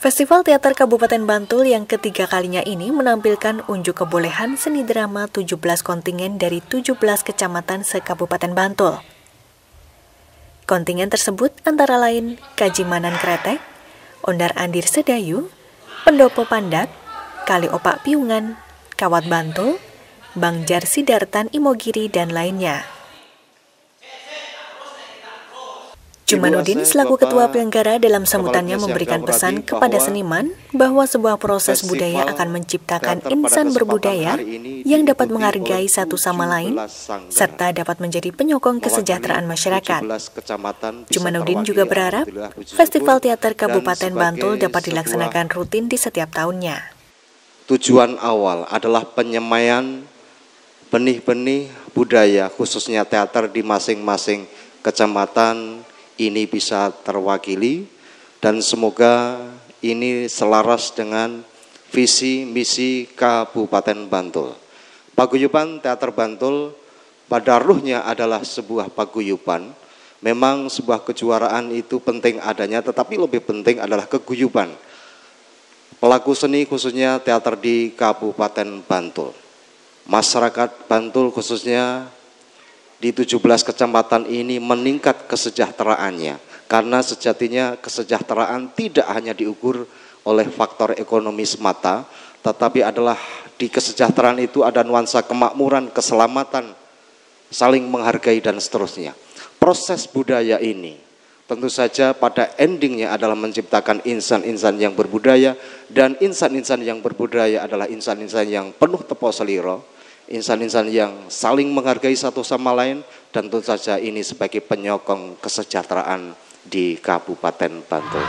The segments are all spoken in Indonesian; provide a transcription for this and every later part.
Festival Teater Kabupaten Bantul yang ketiga kalinya ini menampilkan unjuk kebolehan seni drama 17 kontingen dari 17 kecamatan se-Kabupaten Bantul. Kontingen tersebut antara lain Kajimanan Kretek, Ondar Andir Sedayu, Pendopo Pandak, Kali Opak Piungan, Kawat Bantul, Bang Jar Sidartan Imogiri, dan lainnya. Jumanudin selaku ketua penyelenggara dalam sambutannya memberikan pesan kepada seniman bahwa sebuah proses budaya akan menciptakan insan berbudaya yang dapat menghargai satu sama lain serta dapat menjadi penyokong kesejahteraan masyarakat. Jumanudin juga berharap Festival Teater Kabupaten Bantul dapat dilaksanakan rutin di setiap tahunnya. Tujuan awal adalah penyemaian benih-benih budaya khususnya teater di masing-masing kecamatan ini bisa terwakili dan semoga ini selaras dengan visi misi Kabupaten Bantul. Paguyuban Teater Bantul pada ruhnya adalah sebuah paguyuban. Memang sebuah kejuaraan itu penting adanya, tetapi lebih penting adalah keguyuban. Pelaku seni khususnya teater di Kabupaten Bantul. Masyarakat Bantul khususnya di 17 kecamatan ini meningkat kesejahteraannya karena sejatinya kesejahteraan tidak hanya diukur oleh faktor ekonomi semata tetapi adalah di kesejahteraan itu ada nuansa kemakmuran, keselamatan, saling menghargai dan seterusnya. Proses budaya ini tentu saja pada endingnya adalah menciptakan insan-insan yang berbudaya dan insan-insan yang berbudaya adalah insan-insan yang penuh tepo seliro insan-insan yang saling menghargai satu sama lain dan tentu saja ini sebagai penyokong kesejahteraan di Kabupaten Bantul.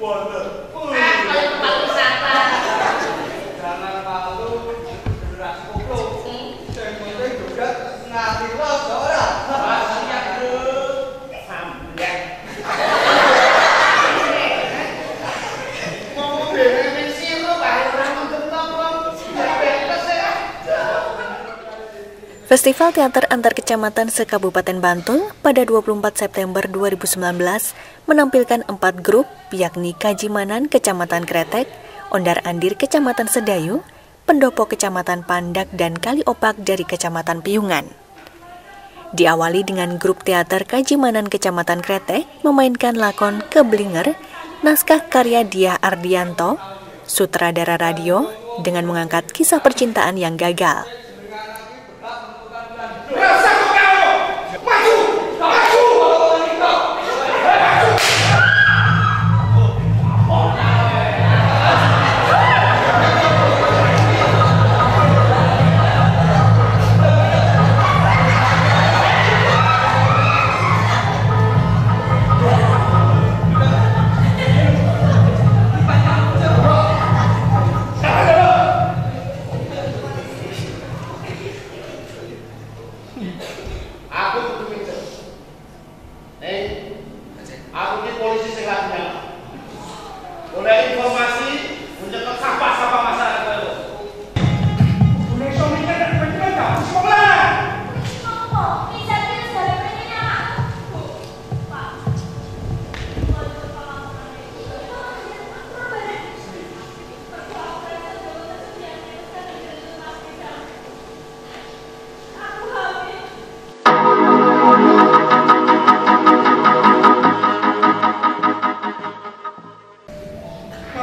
one uh, Festival Teater Antar Kecamatan se-Kabupaten Bantul pada 24 September 2019 menampilkan empat grup yakni Kajimanan Kecamatan Kretek, Ondar Andir Kecamatan Sedayu, Pendopo Kecamatan Pandak, dan Kali Opak dari Kecamatan Piungan. Diawali dengan grup teater Kajimanan Kecamatan Kretek memainkan lakon Keblinger, naskah karya Diah Ardianto, sutradara radio, dengan mengangkat kisah percintaan yang gagal.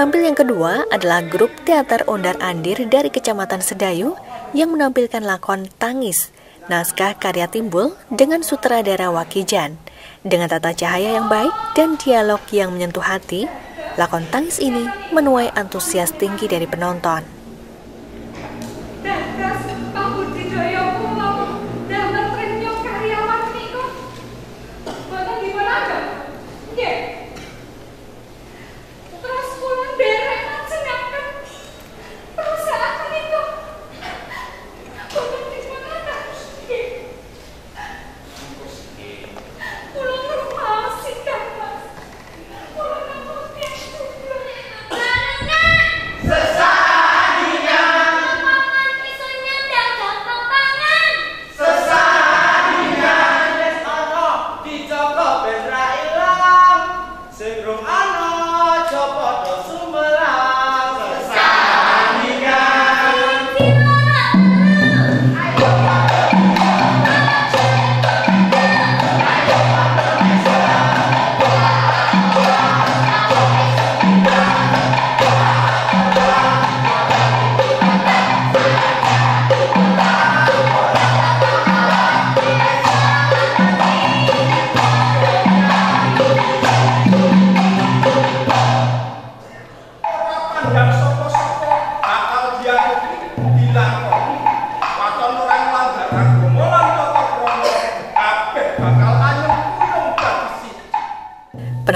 Penampil yang kedua adalah grup teater Ondar Andir dari Kecamatan Sedayu yang menampilkan lakon Tangis, naskah karya Timbul dengan sutradara Wakijan. Dengan tata cahaya yang baik dan dialog yang menyentuh hati, lakon tangis ini menuai antusias tinggi dari penonton.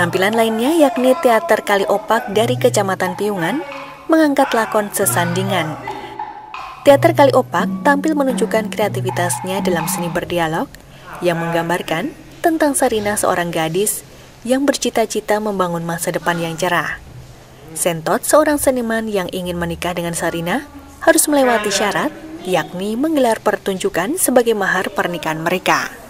Penampilan lainnya yakni teater Kali Opak dari Kecamatan Piungan mengangkat lakon sesandingan. Teater Kali Opak tampil menunjukkan kreativitasnya dalam seni berdialog yang menggambarkan tentang Sarina seorang gadis yang bercita-cita membangun masa depan yang cerah. Sentot seorang seniman yang ingin menikah dengan Sarina harus melewati syarat yakni menggelar pertunjukan sebagai mahar pernikahan mereka.